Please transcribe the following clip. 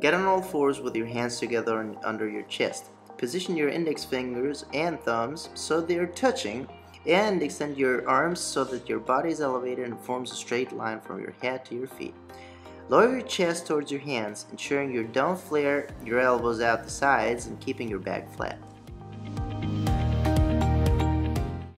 Get on all fours with your hands together under your chest. Position your index fingers and thumbs so they are touching and extend your arms so that your body is elevated and forms a straight line from your head to your feet. Lower your chest towards your hands, ensuring you don't flare your elbows out the sides and keeping your back flat.